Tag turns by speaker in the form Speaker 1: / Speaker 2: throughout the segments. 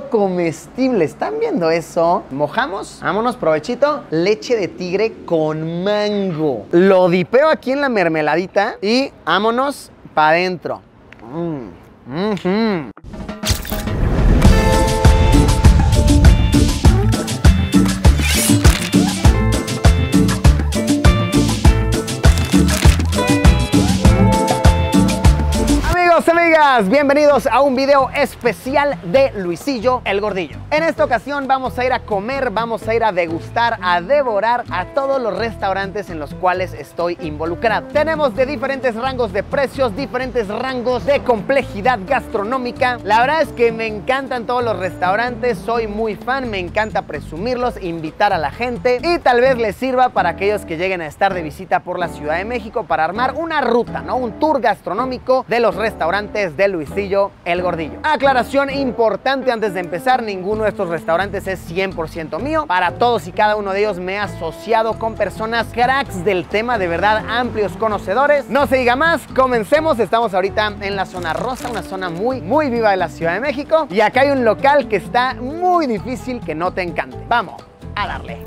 Speaker 1: comestible. ¿Están viendo eso? Mojamos, vámonos, provechito. Leche de tigre con mango. Lo dipeo aquí en la mermeladita y vámonos para adentro. Mm, mhm. Amigos, bienvenidos a un video especial de Luisillo el Gordillo. En esta ocasión vamos a ir a comer, vamos a ir a degustar, a devorar a todos los restaurantes en los cuales estoy involucrado. Tenemos de diferentes rangos de precios, diferentes rangos de complejidad gastronómica. La verdad es que me encantan todos los restaurantes, soy muy fan, me encanta presumirlos, invitar a la gente y tal vez les sirva para aquellos que lleguen a estar de visita por la Ciudad de México para armar una ruta, ¿no? Un tour gastronómico de los restaurantes de Luisillo el Gordillo. Aclaración importante antes de empezar, ninguno de estos restaurantes es 100% mío. Para todos y cada uno de ellos me he asociado con personas cracks del tema, de verdad amplios conocedores. No se diga más, comencemos. Estamos ahorita en la zona rosa, una zona muy, muy viva de la Ciudad de México. Y acá hay un local que está muy difícil que no te encante. Vamos a darle.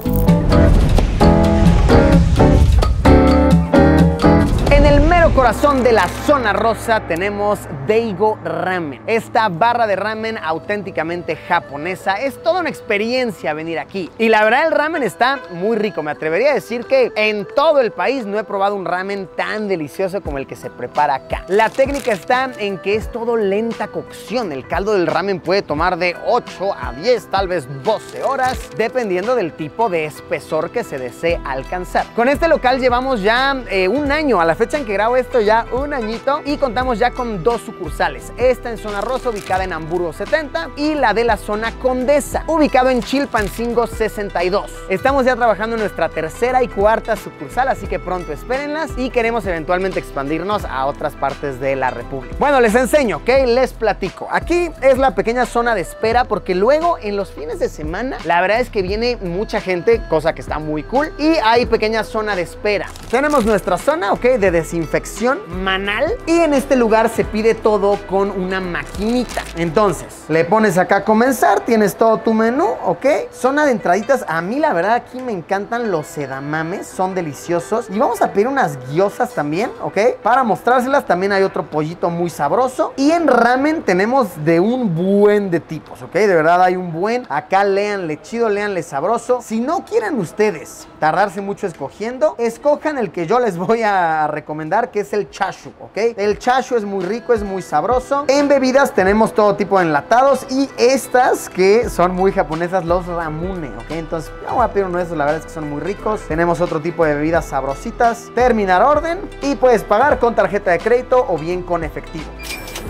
Speaker 1: El mero corazón de la zona rosa tenemos Deigo Ramen. Esta barra de ramen auténticamente japonesa. Es toda una experiencia venir aquí. Y la verdad el ramen está muy rico. Me atrevería a decir que en todo el país no he probado un ramen tan delicioso como el que se prepara acá. La técnica está en que es todo lenta cocción. El caldo del ramen puede tomar de 8 a 10, tal vez 12 horas, dependiendo del tipo de espesor que se desee alcanzar. Con este local llevamos ya eh, un año a la fecha que grabo esto ya un añito y contamos ya con dos sucursales. Esta en zona rosa ubicada en Hamburgo 70 y la de la zona Condesa ubicado en Chilpancingo 62. Estamos ya trabajando en nuestra tercera y cuarta sucursal así que pronto espérenlas y queremos eventualmente expandirnos a otras partes de la República. Bueno, les enseño, ¿ok? Les platico. Aquí es la pequeña zona de espera porque luego en los fines de semana la verdad es que viene mucha gente, cosa que está muy cool y hay pequeña zona de espera. Tenemos nuestra zona, ¿ok? De desinfección manal y en este lugar se pide todo con una maquinita. Entonces, le pones acá a comenzar, tienes todo tu menú, ¿ok? Zona de entraditas, a mí la verdad aquí me encantan los sedamames, son deliciosos. Y vamos a pedir unas guiosas también, ¿ok? Para mostrárselas también hay otro pollito muy sabroso. Y en ramen tenemos de un buen de tipos, ¿ok? De verdad hay un buen. Acá léanle chido, léanle sabroso. Si no quieren ustedes tardarse mucho escogiendo, escojan el que yo les voy a recomendar, que es el chashu, ¿ok? El chashu es muy rico, es muy sabroso. En bebidas tenemos todo tipo de enlatados y estas que son muy japonesas, los ramune, ¿ok? Entonces, vamos a pedir uno de esos, la verdad es que son muy ricos. Tenemos otro tipo de bebidas sabrositas. Terminar orden y puedes pagar con tarjeta de crédito o bien con efectivo.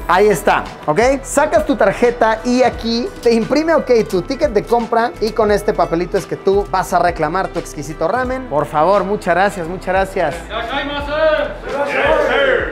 Speaker 1: Ahí está, ¿ok? Sacas tu tarjeta y aquí te imprime, ok, tu ticket de compra y con este papelito es que tú vas a reclamar tu exquisito ramen. Por favor, muchas gracias, muchas gracias.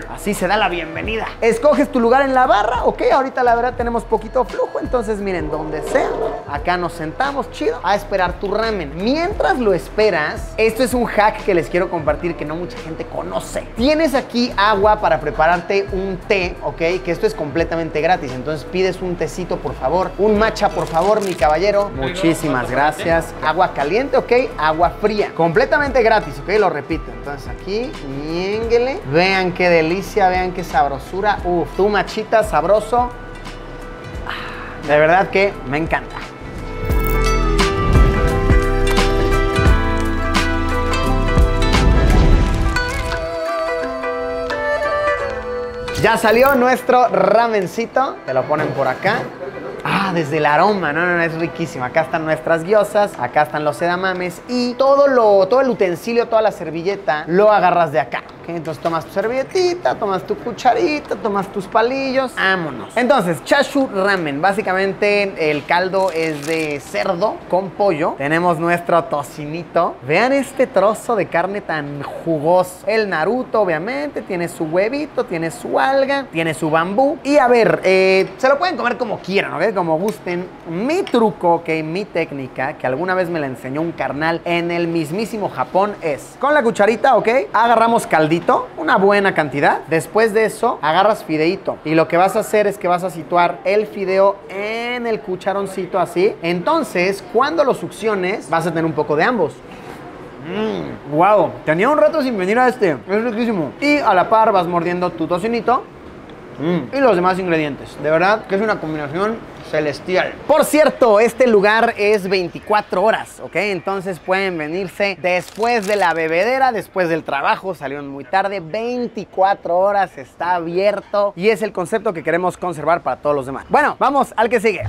Speaker 1: Así se da la bienvenida. Escoges tu lugar en la barra, ok, ahorita la verdad tenemos poquito flujo, entonces miren, donde sea, acá nos sentamos, chido, a esperar tu ramen. Mientras lo esperas, esto es un hack que les quiero compartir que no mucha gente conoce. Tienes aquí agua para prepararte un té, ok, que esto es completamente gratis, entonces pides un tecito, por favor, un matcha, por favor, mi caballero. Muchísimas gracias. Agua caliente, ok, agua fría, completamente gratis, ok, lo repito. Entonces aquí, ñénguele, vean qué delicia, vean qué sabrosura. Uf, tu machita sabroso. Ah, De verdad que me encanta. Ya salió nuestro ramencito. Te lo ponen por acá. Ah, desde el aroma, no, no, no, es riquísimo. Acá están nuestras guiosas, acá están los sedamames y todo lo, todo el utensilio, toda la servilleta, lo agarras de acá. ¿ok? Entonces tomas tu servilletita, tomas tu cucharita, tomas tus palillos, vámonos. Entonces, chashu ramen, básicamente el caldo es de cerdo con pollo. Tenemos nuestro tocinito. Vean este trozo de carne tan jugoso. El Naruto, obviamente, tiene su huevito, tiene su alga, tiene su bambú. Y a ver, eh, se lo pueden comer como quieran, ¿ok? como gusten. Mi truco, que mi técnica, que alguna vez me la enseñó un carnal en el mismísimo Japón, es con la cucharita, ¿ok? Agarramos caldito, una buena cantidad. Después de eso, agarras fideito. Y lo que vas a hacer es que vas a situar el fideo en el cucharoncito así. Entonces, cuando lo succiones, vas a tener un poco de ambos. Mmm, wow, tenía un rato sin venir a este. Es riquísimo. Y a la par vas mordiendo tu tocinito mm, y los demás ingredientes. De verdad que es una combinación celestial. Por cierto, este lugar es 24 horas, ¿ok? Entonces pueden venirse después de la bebedera, después del trabajo, salieron muy tarde, 24 horas, está abierto y es el concepto que queremos conservar para todos los demás. Bueno, vamos al que sigue.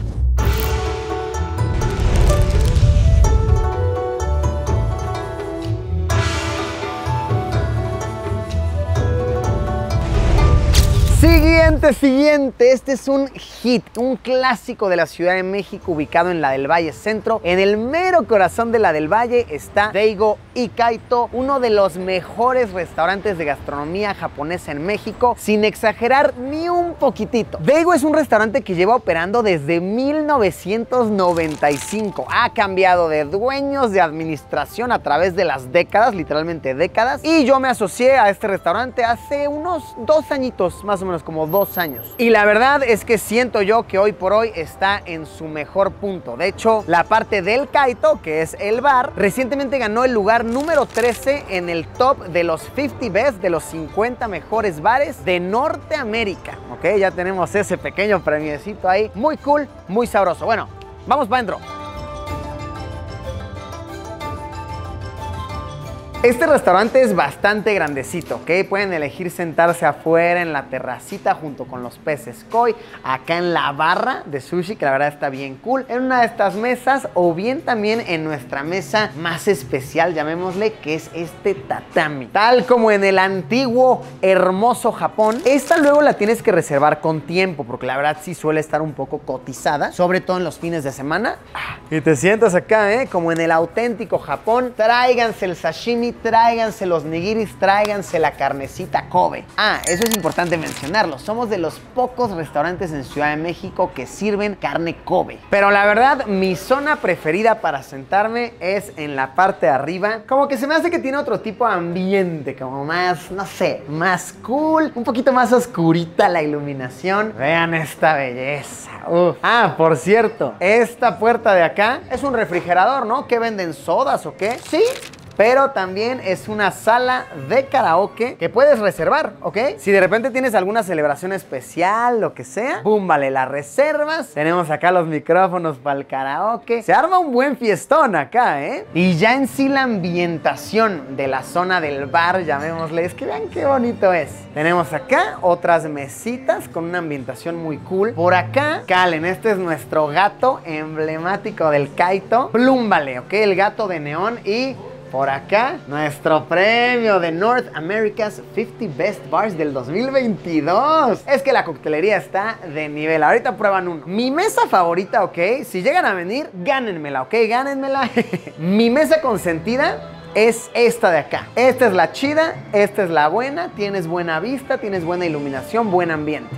Speaker 1: Siguiente, siguiente. Este es un hit, un clásico de la Ciudad de México ubicado en la del Valle Centro. En el mero corazón de la del Valle está Deigo Ikaito, uno de los mejores restaurantes de gastronomía japonesa en México, sin exagerar ni un poquitito. Deigo es un restaurante que lleva operando desde 1995. Ha cambiado de dueños, de administración a través de las décadas, literalmente décadas. Y yo me asocié a este restaurante hace unos dos añitos más o menos como dos años. Y la verdad es que siento yo que hoy por hoy está en su mejor punto. De hecho, la parte del Kaito, que es el bar, recientemente ganó el lugar número 13 en el top de los 50 best, de los 50 mejores bares de Norteamérica. Ok, ya tenemos ese pequeño premiecito ahí. Muy cool, muy sabroso. Bueno, vamos para adentro. Este restaurante es bastante grandecito, ¿ok? Pueden elegir sentarse afuera en la terracita junto con los peces koi, acá en la barra de sushi, que la verdad está bien cool, en una de estas mesas o bien también en nuestra mesa más especial, llamémosle, que es este tatami. Tal como en el antiguo, hermoso Japón, esta luego la tienes que reservar con tiempo, porque la verdad sí suele estar un poco cotizada, sobre todo en los fines de semana. Ah, y te sientas acá, ¿eh? Como en el auténtico Japón, tráiganse el sashimi tráiganse los nigiris, tráiganse la carnecita Kobe. Ah, eso es importante mencionarlo. Somos de los pocos restaurantes en Ciudad de México que sirven carne Kobe. Pero la verdad, mi zona preferida para sentarme es en la parte de arriba. Como que se me hace que tiene otro tipo de ambiente, como más, no sé, más cool, un poquito más oscurita la iluminación. Vean esta belleza. Ah, por cierto, esta puerta de acá es un refrigerador, ¿no? ¿Qué venden sodas o qué? Sí, pero también es una sala de karaoke que puedes reservar, ¿ok? Si de repente tienes alguna celebración especial, lo que sea, boom, vale, la reservas. Tenemos acá los micrófonos para el karaoke. Se arma un buen fiestón acá, ¿eh? Y ya en sí la ambientación de la zona del bar, llamémosle, es que vean qué bonito es. Tenemos acá otras mesitas con una ambientación muy cool. Por acá, Calen, este es nuestro gato emblemático del Kaito. Plúmbale, ¿ok? El gato de neón y por acá, nuestro premio de North America's 50 Best Bars del 2022. Es que la coctelería está de nivel. Ahorita prueban uno. Mi mesa favorita, ok. Si llegan a venir, gánenmela, ok. Gánenmela. Mi mesa consentida es esta de acá. Esta es la chida, esta es la buena. Tienes buena vista, tienes buena iluminación, buen ambiente.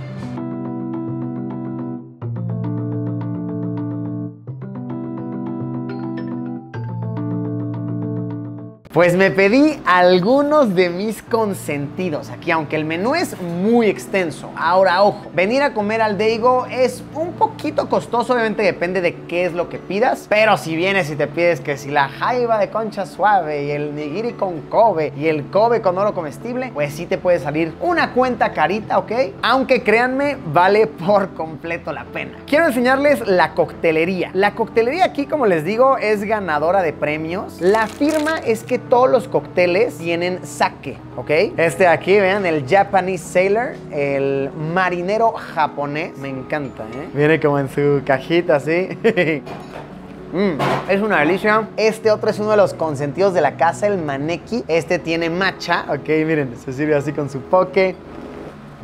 Speaker 1: Pues me pedí algunos de mis consentidos aquí, aunque el menú es muy extenso. Ahora, ojo, venir a comer al Deigo es un poquito costoso, obviamente depende de qué es lo que pidas, pero si vienes y te pides que si la jaiba de concha suave y el nigiri con kobe y el kobe con oro comestible, pues sí te puede salir una cuenta carita, ¿ok? Aunque créanme, vale por completo la pena. Quiero enseñarles la coctelería. La coctelería aquí, como les digo, es ganadora de premios. La firma es que todos los cócteles tienen sake, ¿ok? Este de aquí, vean, el Japanese Sailor, el marinero japonés. Me encanta, ¿eh? Viene como en su cajita así. Mm, es una delicia. Este otro es uno de los consentidos de la casa, el maneki. Este tiene matcha. Ok, miren, se sirve así con su poke.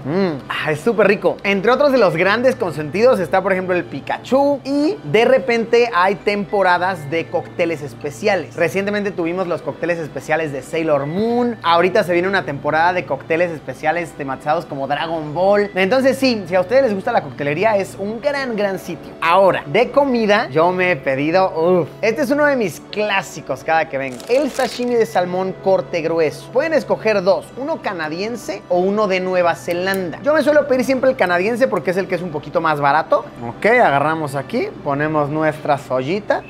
Speaker 1: Mmm, es súper rico. Entre otros de los grandes consentidos está, por ejemplo, el Pikachu. Y de repente hay temporadas de cócteles especiales. Recientemente tuvimos los cócteles especiales de Sailor Moon. Ahorita se viene una temporada de cócteles especiales tematizados como Dragon Ball. Entonces, sí, si a ustedes les gusta la coctelería, es un gran, gran sitio. Ahora, de comida, yo me he pedido. Uf, este es uno de mis clásicos cada que vengo. El sashimi de salmón corte grueso. Pueden escoger dos: uno canadiense o uno de Nueva Zelanda. Yo me suelo pedir siempre el canadiense porque es el que es un poquito más barato. Ok, agarramos aquí, ponemos nuestra soyita.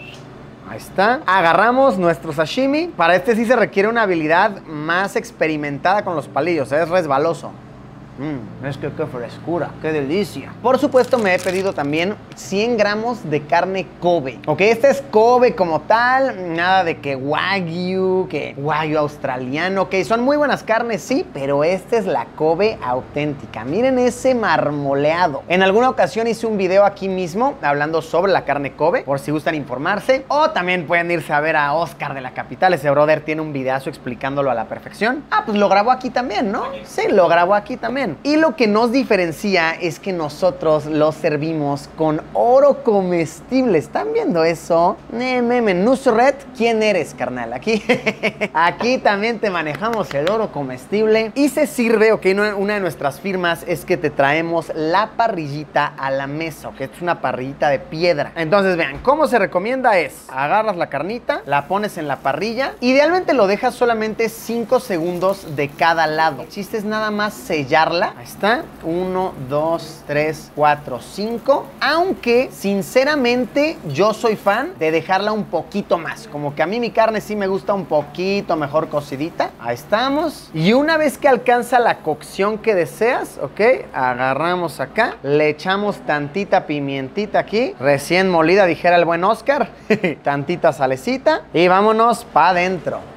Speaker 1: Ahí está. Agarramos nuestro sashimi. Para este sí se requiere una habilidad más experimentada con los palillos. Es resbaloso. Mmm, es que qué frescura, qué delicia. Por supuesto me he pedido también 100 gramos de carne Kobe. Ok, este es Kobe como tal, nada de que Wagyu, que Wagyu australiano. Ok, son muy buenas carnes, sí, pero esta es la Kobe auténtica. Miren ese marmoleado. En alguna ocasión hice un video aquí mismo hablando sobre la carne Kobe, por si gustan informarse. O también pueden irse a ver a Oscar de la Capital, ese brother tiene un videazo explicándolo a la perfección. Ah, pues lo grabó aquí también, ¿no? Sí, lo grabó aquí también. Y lo que nos diferencia es que nosotros lo servimos con oro comestible. ¿Están viendo eso? Meme, Nusret, ¿quién eres, carnal? Aquí, aquí también te manejamos el oro comestible. Y se sirve, ok, una de nuestras firmas es que te traemos la parrillita a la mesa, que es una parrillita de piedra. Entonces, vean, ¿cómo se recomienda es? Agarras la carnita, la pones en la parrilla. Idealmente lo dejas solamente 5 segundos de cada lado. El chiste es nada más sellarla Ahí está. 1, 2, 3, 4, 5. Aunque, sinceramente, yo soy fan de dejarla un poquito más. Como que a mí mi carne sí me gusta un poquito mejor cocidita. Ahí estamos. Y una vez que alcanza la cocción que deseas, ok, agarramos acá. Le echamos tantita pimientita aquí. Recién molida, dijera el buen Oscar. tantita salecita. Y vámonos para adentro.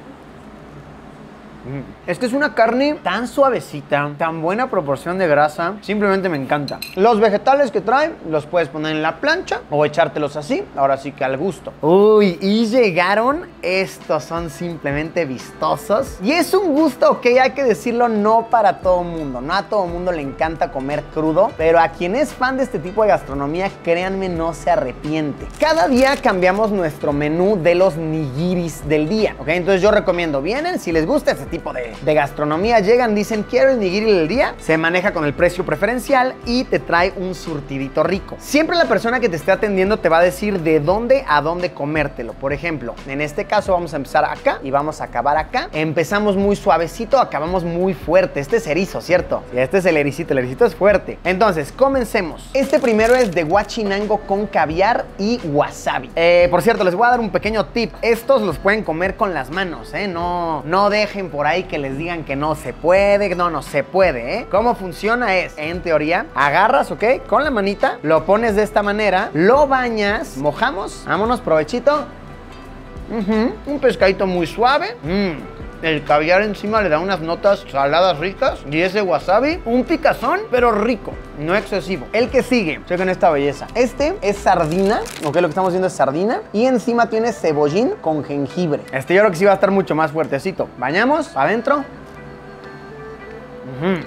Speaker 1: Es que es una carne tan suavecita, tan buena proporción de grasa, simplemente me encanta. Los vegetales que trae los puedes poner en la plancha o echártelos así, ahora sí que al gusto. Uy, y llegaron, estos son simplemente vistosos. Y es un gusto, ok, hay que decirlo, no para todo mundo, no a todo mundo le encanta comer crudo, pero a quien es fan de este tipo de gastronomía, créanme, no se arrepiente. Cada día cambiamos nuestro menú de los nigiris del día, ok, entonces yo recomiendo, vienen, si les gusta este tipo de, gastronomía. Llegan, dicen, quiero el nigiri del día. Se maneja con el precio preferencial y te trae un surtidito rico. Siempre la persona que te esté atendiendo te va a decir de dónde a dónde comértelo. Por ejemplo, en este caso vamos a empezar acá y vamos a acabar acá. Empezamos muy suavecito, acabamos muy fuerte. Este es erizo, ¿cierto? Y este es el ericito, el ericito es fuerte. Entonces, comencemos. Este primero es de guachinango con caviar y wasabi. Eh, por cierto, les voy a dar un pequeño tip. Estos los pueden comer con las manos, ¿eh? No, no dejen por por ahí que les digan que no se puede. No, no se puede, ¿eh? ¿Cómo funciona? Es, en teoría, agarras, ¿ok? Con la manita, lo pones de esta manera, lo bañas, mojamos, vámonos, provechito. Un pescadito muy suave. Mmm el caviar encima le da unas notas saladas ricas. Y ese wasabi, un picazón, pero rico, no excesivo. El que sigue, chequen esta belleza. Este es sardina, ok, lo que estamos viendo es sardina. Y encima tiene cebollín con jengibre. Este yo creo que sí va a estar mucho más fuertecito. Bañamos, adentro.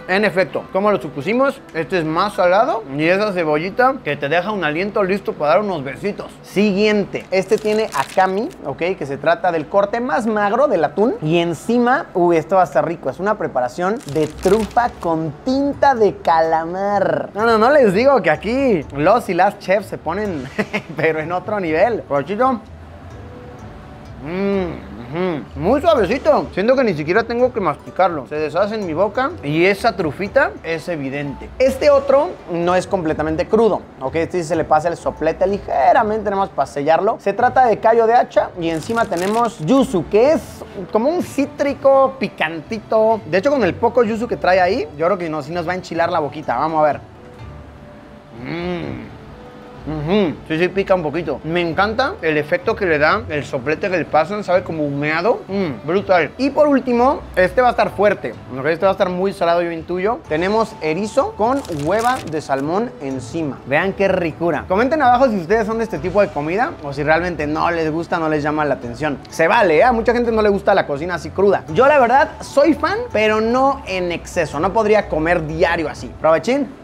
Speaker 1: En efecto, como lo supusimos, este es más salado y esa cebollita que te deja un aliento listo para dar unos besitos. Siguiente, este tiene akami, ok, que se trata del corte más magro del atún y encima, uy, esto va a estar rico, es una preparación de trufa con tinta de calamar. No, no, no les digo que aquí los y las chefs se ponen, pero en otro nivel. Prochito. Mmm. Muy suavecito. Siento que ni siquiera tengo que masticarlo. Se deshace en mi boca y esa trufita es evidente. Este otro no es completamente crudo, ¿ok? Este se le pasa el soplete ligeramente, tenemos para sellarlo. Se trata de callo de hacha y encima tenemos yuzu, que es como un cítrico picantito. De hecho, con el poco yuzu que trae ahí, yo creo que no, sí nos va a enchilar la boquita. Vamos a ver. Mmm. Ujú, Sí, sí, pica un poquito. Me encanta el efecto que le da el soplete que le pasan, sabe como humeado. Mmm, brutal. Y por último, este va a estar fuerte. Este va a estar muy salado, yo intuyo. Tenemos erizo con hueva de salmón encima. Vean qué ricura. Comenten abajo si ustedes son de este tipo de comida o si realmente no les gusta, no les llama la atención. Se vale, ¿eh? A mucha gente no le gusta la cocina así cruda. Yo la verdad soy fan, pero no en exceso. No podría comer diario así. Provechín.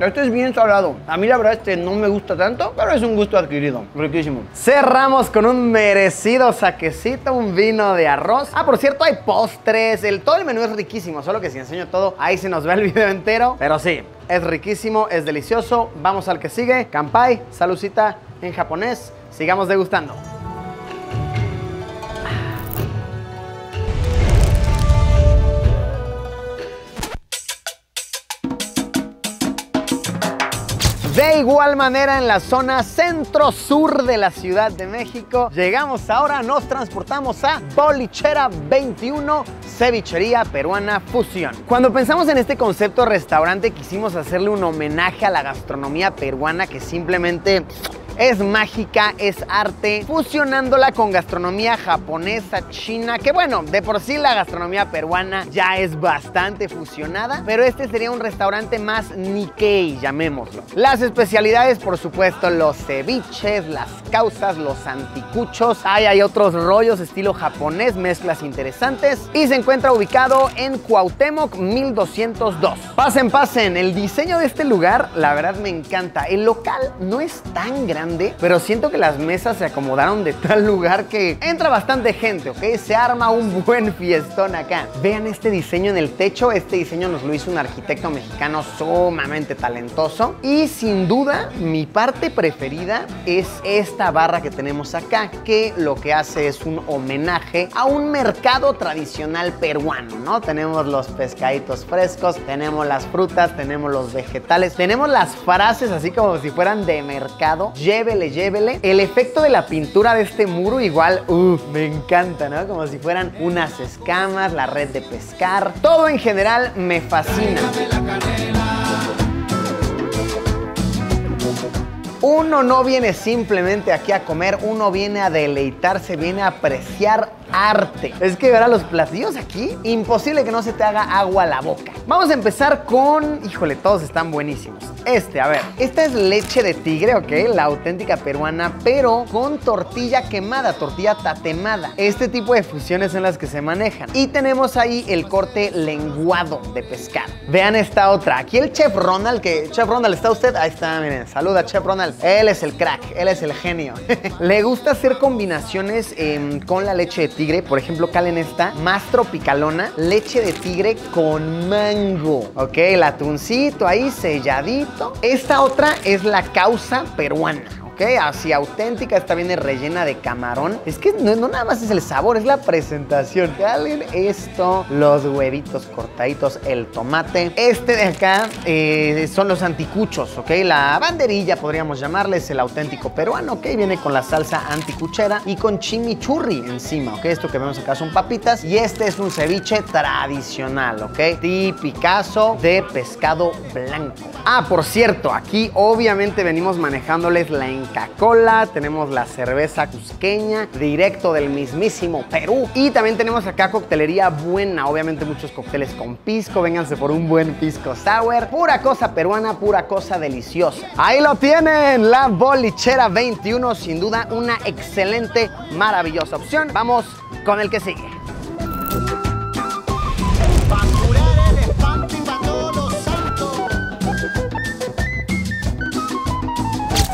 Speaker 1: Este es bien salado. A mí la verdad este no me gusta tanto, pero es un gusto adquirido. Riquísimo. Cerramos con un merecido saquecito, un vino de arroz. Ah, por cierto, hay postres. El, todo el menú es riquísimo, solo que si enseño todo, ahí se nos ve el video entero. Pero sí, es riquísimo, es delicioso. Vamos al que sigue. Kampai, salucita en japonés. Sigamos degustando. De igual manera en la zona centro-sur de la Ciudad de México, llegamos ahora, nos transportamos a Bolichera 21, cevichería peruana fusión. Cuando pensamos en este concepto restaurante quisimos hacerle un homenaje a la gastronomía peruana que simplemente es mágica, es arte, fusionándola con gastronomía japonesa, china, que bueno, de por sí la gastronomía peruana ya es bastante fusionada, pero este sería un restaurante más Nikkei, llamémoslo. Las especialidades, por supuesto, los ceviches, las causas, los anticuchos, hay, hay otros rollos estilo japonés, mezclas interesantes, y se encuentra ubicado en Cuauhtémoc 1202. Pasen, pasen, el diseño de este lugar, la verdad me encanta. El local no es tan grande, pero siento que las mesas se acomodaron de tal lugar que entra bastante gente, ¿ok? Se arma un buen fiestón acá. Vean este diseño en el techo, este diseño nos lo hizo un arquitecto mexicano sumamente talentoso. Y sin duda, mi parte preferida es esta barra que tenemos acá, que lo que hace es un homenaje a un mercado tradicional peruano, ¿no? Tenemos los pescaditos frescos, tenemos las frutas, tenemos los vegetales, tenemos las frases así como si fueran de mercado llévele, llévele. El efecto de la pintura de este muro igual, uff, me encanta, ¿no? Como si fueran unas escamas, la red de pescar. Todo en general me fascina. Uno no viene simplemente aquí a comer, uno viene a deleitarse, viene a apreciar arte. Es que verá los platillos aquí, imposible que no se te haga agua a la boca. Vamos a empezar con, híjole, todos están buenísimos. Este, a ver, esta es leche de tigre, ¿ok? La auténtica peruana, pero con tortilla quemada, tortilla tatemada. Este tipo de fusiones son las que se manejan. Y tenemos ahí el corte lenguado de pescado. Vean esta otra. Aquí el Chef Ronald, que Chef Ronald, ¿está usted? Ahí está, miren. Saluda, Chef Ronald. Él es el crack, él es el genio. Le gusta hacer combinaciones eh, con la leche de tigre. Por ejemplo, calen esta, más tropicalona, leche de tigre con mango. Ok, el atuncito ahí selladito. Esta otra es la causa peruana. ¿Ok? Así auténtica, esta viene rellena de camarón. Es que no, no nada más es el sabor, es la presentación. Calen esto, los huevitos cortaditos, el tomate. Este de acá eh, son los anticuchos, ¿ok? La banderilla podríamos llamarle, es el auténtico peruano, ¿ok? Viene con la salsa anticuchera y con chimichurri encima, ¿ok? Esto que vemos acá son papitas y este es un ceviche tradicional, ¿ok? Tipicazo de pescado blanco. Ah, por cierto, aquí obviamente venimos manejándoles la Inca Cola, tenemos la cerveza cusqueña, directo del mismísimo Perú. Y también tenemos acá coctelería buena, obviamente muchos cócteles con pisco, vénganse por un buen pisco sour. Pura cosa peruana, pura cosa deliciosa. Ahí lo tienen, la bolichera 21, sin duda una excelente, maravillosa opción. Vamos con el que sigue.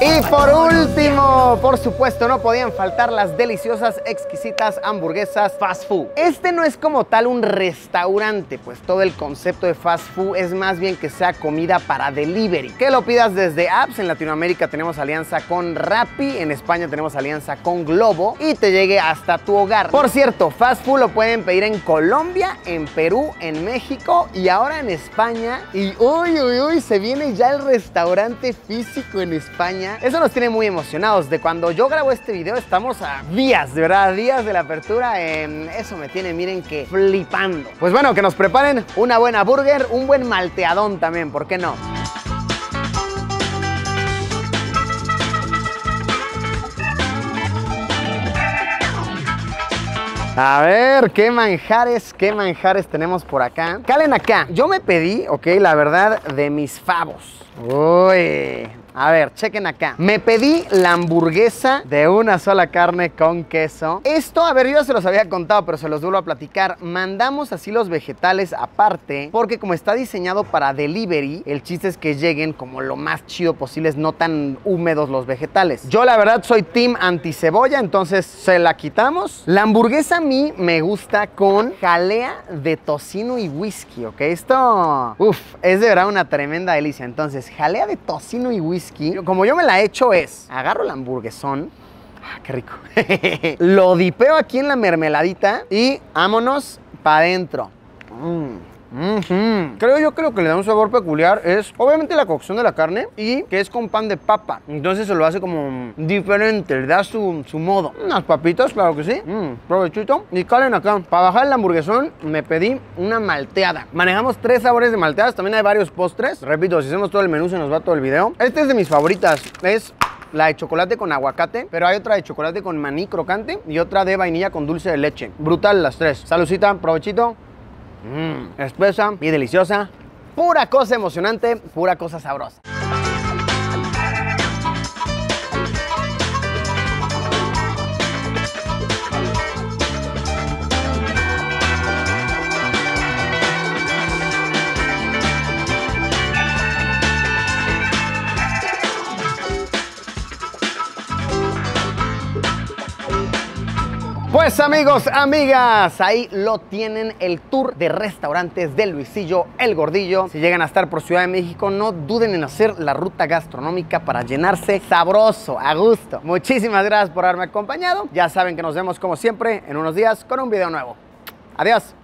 Speaker 2: Y
Speaker 1: por último, por supuesto, no podían faltar las deliciosas, exquisitas hamburguesas fast food. Este no es como tal un restaurante, pues todo el concepto de fast food es más bien que sea comida para delivery. Que lo pidas desde apps, en Latinoamérica tenemos alianza con Rappi, en España tenemos alianza con Globo y te llegue hasta tu hogar. Por cierto, fast food lo pueden pedir en Colombia, en Perú, en México y ahora en España. Y uy, uy, uy, se viene ya el restaurante físico en España. Eso nos tiene muy emocionados. De cuando yo grabo este video estamos a días, de verdad, días de la apertura. Eso me tiene, miren que flipando. Pues bueno, que nos preparen una buena burger, un buen malteadón también, ¿por qué no? A ver, qué manjares, qué manjares tenemos por acá. Calen acá. Yo me pedí, ok, la verdad, de mis favos. Uy, a ver, chequen acá. Me pedí la hamburguesa de una sola carne con queso. Esto, a ver, yo ya se los había contado, pero se los vuelvo a platicar. Mandamos así los vegetales aparte, porque como está diseñado para delivery, el chiste es que lleguen como lo más chido posible, no tan húmedos los vegetales. Yo la verdad soy team anti cebolla, entonces se la quitamos. La hamburguesa a mí me gusta con jalea de tocino y whisky, ¿ok? Esto, uff, es de verdad una tremenda delicia. Entonces, jalea de tocino y whisky como yo me la he hecho es, agarro el hamburguesón, ah, qué rico, lo dipeo aquí en la mermeladita y vámonos para adentro. Mm. Creo yo creo que le da un sabor peculiar es obviamente la cocción de la carne y que es con pan de papa. Entonces se lo hace como diferente, le da su, su modo. Unas papitas, claro que sí. Mm, provechito. Y calen acá. Para bajar el hamburguesón me pedí una malteada. Manejamos tres sabores de malteadas. También hay varios postres. Repito, si hacemos todo el menú se nos va todo el video. Este es de mis favoritas. Es la de chocolate con aguacate, pero hay otra de chocolate con maní crocante y otra de vainilla con dulce de leche. Brutal las tres. Salucita, provechito. Mmm, espesa y deliciosa. Pura cosa emocionante, pura cosa sabrosa. Pues amigos, amigas, ahí lo tienen el tour de restaurantes del Luisillo El Gordillo. Si llegan a estar por Ciudad de México, no duden en hacer la ruta gastronómica para llenarse sabroso, a gusto. Muchísimas gracias por haberme acompañado. Ya saben que nos vemos como siempre en unos días con un video nuevo. Adiós.